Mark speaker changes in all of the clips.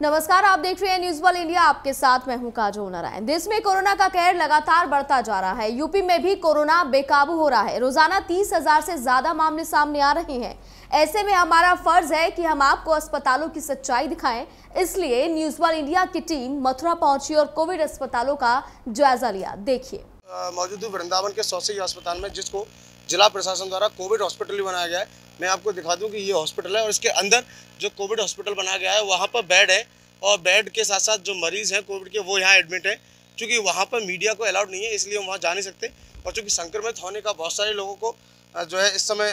Speaker 1: नमस्कार, आप देख रहे हैं न्यूज़ वन इंडिया आपके साथ मैं हूँ काजोल नारायण। देश में कोरोना का कहर लगातार बढ़ता जा रहा है। यूपी में भी कोरोना बेकाबू हो रहा है। रोज़ाना तीस हज़ार से ज़्यादा मामले सामने आ रहे हैं। ऐसे में हमारा फ़र्ज़ है कि हम आपको अस्पतालों की सच्चाई दिखाएँ। इसलिए न्यूज़ वन इंडिया की टीम मथुरा पहुँची और कोविड अस्पतालों का जायजा लिया। देखिए।
Speaker 2: मौजूद वृंदावन के सौसे अस्पताल में, जिसको जिला प्रशासन द्वारा कोविड हॉस्पिटल भी बनाया गया है। मैं आपको दिखा दूँ कि ये हॉस्पिटल है और इसके अंदर जो कोविड हॉस्पिटल बनाया गया है, वहाँ पर बेड है और बेड के साथ साथ जो मरीज़ हैं कोविड के, वो यहाँ एडमिट है। क्योंकि वहाँ पर मीडिया को अलाउड नहीं है, इसलिए हम वहाँ जा नहीं सकते। और चूँकि संक्रमित होने का बहुत सारे लोगों को जो है इस समय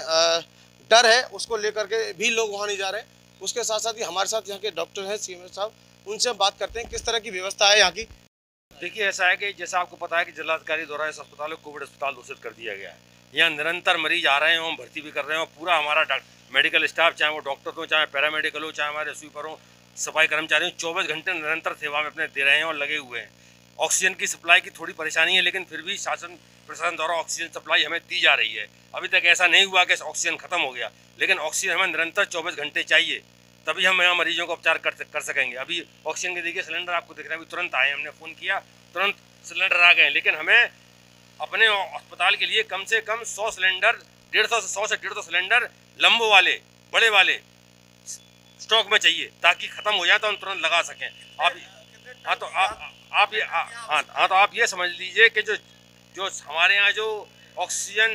Speaker 2: डर है, उसको लेकर के भी लोग वहाँ नहीं जा रहे। उसके साथ साथ ही हमारे साथ यहाँ के डॉक्टर हैं, सीएम साहब, उनसे हम बात करते हैं किस तरह की व्यवस्था है यहाँ की।
Speaker 3: देखिए, ऐसा है कि जैसा आपको पता है कि जिलाधिकारी द्वारा इस अस्पताल को कोविड अस्पताल घोषित कर दिया गया है। यहाँ निरंतर मरीज़ आ रहे हैं, भर्ती भी कर रहे हैं, पूरा हमारा डॉक- मेडिकल स्टाफ, चाहे वो डॉक्टर हो, चाहे पैरामेडिकल हो, चाहे हमारे स्वीपर हो, सफ़ाई कर्मचारी हो, चौबीस घंटे निरंतर सेवा में अपने दे रहे हैं और लगे हुए हैं। ऑक्सीजन की सप्लाई की थोड़ी परेशानी है, लेकिन फिर भी शासन, प्रशासन द्वारा ऑक्सीजन सप्लाई हमें दी जा रही है। अभी तक ऐसा नहीं हुआ कि ऑक्सीजन खत्म हो गया, लेकिन ऑक्सीजन हमें निरंतर चौबीस घंटे चाहिए, तभी हम यहाँ मरीजों का उपचार कर कर सकेंगे। अभी ऑक्सीजन के देखिए सिलेंडर आपको दिख रहे हैं, अभी तुरंत आए हमने फ़ोन किया, तुरंत सिलेंडर आ गए लेकिन हमें अपने अस्पताल के लिए कम से कम सौ सिलेंडर डेढ़ सौ से सौ से डेढ़ सौ सिलेंडर लंबो वाले बड़े वाले स्टॉक में चाहिए ताकि ख़त्म हो जाए तो हम तुरंत लगा सकें। आप हाँ तो आप आप ये हाँ हाँ हाँ, तो आप ये समझ लीजिए कि जो जो हमारे यहाँ जो ऑक्सीजन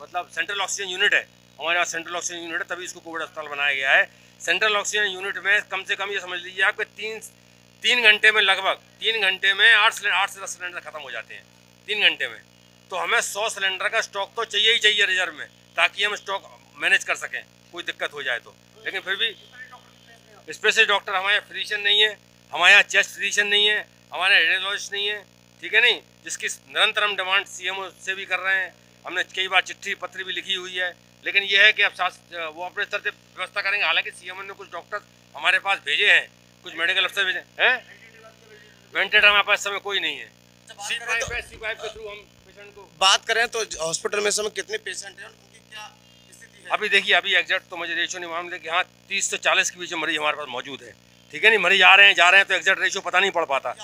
Speaker 3: मतलब सेंट्रल ऑक्सीजन यूनिट है हमारे यहाँ सेंट्रल ऑक्सीजन यूनिट है तभी इसको कोविड अस्पताल बनाया गया है। सेंट्रल ऑक्सीजन यूनिट में कम से कम ये समझ लीजिए आपके तीन तीन घंटे में लगभग तीन घंटे में आठ आठ से दस सिलेंडर खत्म हो जाते हैं। तीन घंटे में। तो हमें सौ सिलेंडर का स्टॉक तो चाहिए ही चाहिए रिज़र्व में, ताकि हम स्टॉक मैनेज कर सकें, कोई दिक्कत हो जाए तो। लेकिन फिर भी स्पेशल डॉक्टर हमारे यहाँ फिजिशियन नहीं है, हमारे यहाँ चेस्ट फिजिशियन नहीं है, हमारे रेडियोलॉजिस्ट नहीं है, ठीक है नहीं? जिसकी निरंतर हम डिमांड सीएमओ से भी कर रहे हैं। हमने कई बार चिट्ठी पत्र भी लिखी हुई है। लेकिन यह है कि अब वो अपने स्तर से व्यवस्था करेंगे। हालाँकि सीएमओ ने कुछ डॉक्टर हमारे पास भेजे हैं, कुछ मेडिकल अफसर भेजे हैं वेंटिलेटर हमारे पास समय कोई नहीं है। को
Speaker 2: बात करें तो हॉस्पिटल में समय कितने पेशेंट हैं उनकी क्या स्थिति है?
Speaker 3: अभी देखिए अभी एग्जैक्ट तो मुझे रेशियो नहीं मालूम लेकिन हाँ तीस से चालीस के बीच मरीज़ हमारे पास मौजूद है। ठीक है नहीं? मरीज़ आ रहे हैं जा रहे हैं तो एग्जैक्ट रेशियो पता नहीं पड़ पाता?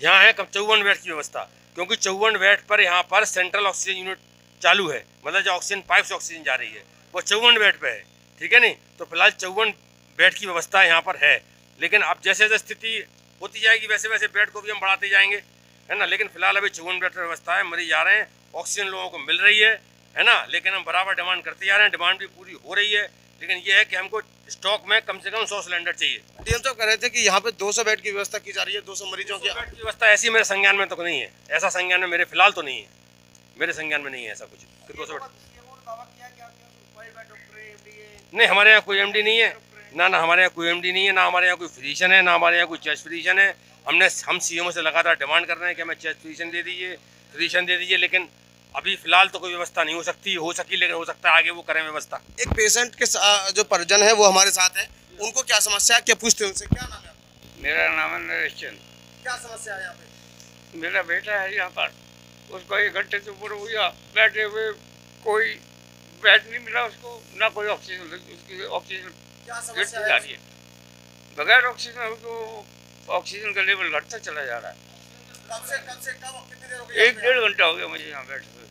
Speaker 3: यहाँ है कम चौवन बेड की व्यवस्था क्योंकि चौवन बेड पर यहाँ पर सेंट्रल ऑक्सीजन यूनिट चालू है। मतलब जो ऑक्सीजन पाइप से ऑक्सीजन जा रही है वो चौवन बेड पे है। ठीक है नहीं? तो फ़िलहाल चौवन बेड की व्यवस्था यहाँ पर है। लेकिन अब जैसे जैसे स्थिति होती जाएगी वैसे वैसे बेड को भी हम बढ़ाते जाएँगे। है ना? लेकिन फ़िलहाल अभी चौवन बेड की व्यवस्था है मरीज़ आ रहे हैं ऑक्सीजन लोगों को मिल रही है है ना? लेकिन हम बराबर डिमांड करते जा रहे हैं डिमांड भी पूरी हो रही है लेकिन ये है कि हमको स्टॉक में कम से कम सौ सिलेंडर चाहिए।
Speaker 2: डीएम साहब कह रहे थे कि यहाँ पे 200 बेड की व्यवस्था की जा रही है 200 मरीजों की।
Speaker 3: व्यवस्था ऐसी मेरे संज्ञान में तो नहीं है। ऐसा संज्ञान में मेरे फ़िलहाल तो नहीं है। मेरे संज्ञान में नहीं है ऐसा कुछ। 200 बेड नहीं हमारे यहाँ कोई एमडी नहीं है। ना ना हमारे यहाँ कोई एमडी नहीं है ना हमारे यहाँ कोई फिजिशियन है ना हमारे यहाँ कोई चेस्ट फिजिशियन है। हमने हम सीएमओ से लगातार डिमांड कर रहे हैं कि हमें चेस्ट फिजिशियन दे दीजिए फिजिशियन दे दीजिए लेकिन अभी फ़िलहाल तो कोई व्यवस्था नहीं हो सकती हो सकी लेकिन हो सकता है आगे वो करें व्यवस्था।
Speaker 2: एक पेशेंट के जो परिजन है वो हमारे साथ है। उनको क्या समस्या है? क्या पूछते हैं उनसे? क्या नाम है
Speaker 4: मेरा नाम है नरेश चंद।
Speaker 2: क्या समस्या है यहाँ पे?
Speaker 4: मेरा बेटा है यहाँ पर। उसको एक घंटे से ऊपर हो गया बैठे हुए कोई बेड नहीं मिला उसको ना कोई ऑक्सीजन उसकी ऑक्सीजन
Speaker 2: क्या समस्या
Speaker 4: जा रही है। बगैर ऑक्सीजन उसको ऑक्सीजन का लेवल घटता चला जा रहा है।
Speaker 2: कब से कब से कब कितनी देर हो गई
Speaker 4: एक डेढ़ घंटा हो गया मुझे यहाँ बैठे हुए।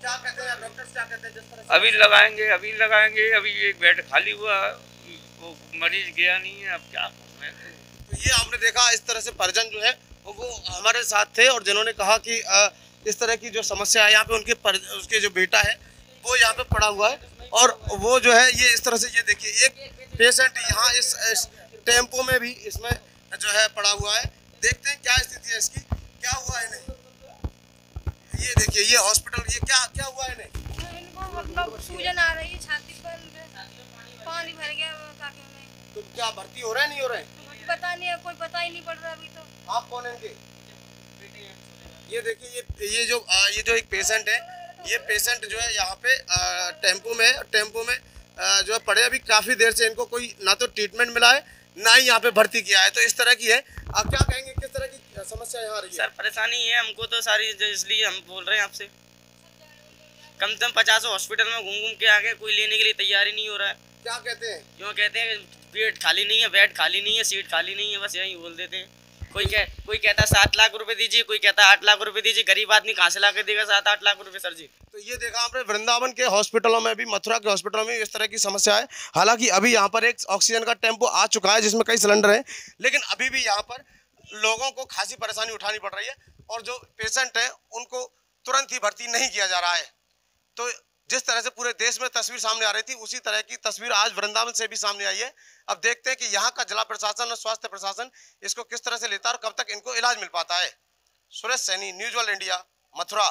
Speaker 2: क्या कहते हैं डॉक्टर्स क्या कहते हैं जिस तरह
Speaker 4: अभी लगाएँगे अभी लगाएँगे अभी एक बेड खाली हुआ वो मरीज़ गया नहीं है अब क्या?
Speaker 2: तो ये आपने देखा इस तरह से परिजन जो है वो हमारे साथ थे और जिन्होंने कहा कि इस तरह की जो समस्या है यहाँ पे उनके पर, उसके जो बेटा है वो यहाँ पे पड़ा हुआ है। और वो जो है ये इस तरह से ये देखिए एक पेशेंट यहाँ इस, इस टेंपो में भी इसमें जो है पड़ा हुआ है। देखते हैं क्या स्थिति है इसकी। क्या हुआ है इन्हें ये देखिए ये हॉस्पिटल ये क्या क्या हुआ है इन्हें
Speaker 5: इनको मतलब सूजन आ रही है छाती पर पानी भर गया काके में।
Speaker 2: तो क्या भर्ती हो रहे हैं नहीं हो रहे हैं?
Speaker 5: पता नहीं है कोई पता ही नहीं पड़ रहा अभी तो।
Speaker 2: आप कौन है इनके? ये देखिए ये ये जो आ, ये जो एक पेशेंट है ये पेशेंट जो है यहाँ पे टेंपो में टेंपो में आ, जो है पड़े अभी काफ़ी देर से इनको कोई ना तो ट्रीटमेंट मिला है ना ही यहाँ पे भर्ती किया है। तो इस तरह की है। आप क्या कहेंगे किस तरह की समस्या यहाँ रही है?
Speaker 6: सर परेशानी है हमको तो सारी इसलिए हम बोल रहे हैं आपसे। कम से कम पचास हॉस्पिटल में घूम घूम के आगे कोई लेने के लिए तैयारी नहीं हो रहा है।
Speaker 2: क्या कहते हैं?
Speaker 6: क्यों कहते हैं बेड खाली नहीं है बेड खाली नहीं है सीट खाली नहीं है बस यही बोल देते हैं। कोई कह, कोई कहता है सात लाख रुपए दीजिए, कोई कहता है आठ लाख रुपए दीजिए, गरीब आदमी कहाँ से ला के देगा सात आठ लाख रुपए, सर जी?
Speaker 2: तो ये देखा आपने, वृंदावन के हॉस्पिटलों में भी, मथुरा के हॉस्पिटलों में इस तरह की समस्या है। हालाँकि अभी यहाँ पर एक ऑक्सीजन का टेंपो आ चुका है, जिसमें कई सिलेंडर हैं, लेकिन अभी भी यहाँ पर लोगों को खासी परेशानी उठानी पड़ रही है और जो पेशेंट हैं, उनको तुरंत ही भर्ती नहीं किया जा रहा है। तो जिस तरह से पूरे देश में तस्वीर सामने आ रही थी, उसी तरह की तस्वीर आज वृंदावन से भी सामने आई है। अब देखते हैं कि यहाँ का जिला प्रशासन और स्वास्थ्य प्रशासन इसको किस तरह से लेता है और कब तक इनको इलाज मिल पाता है। Suresh Saini news world India Mathura.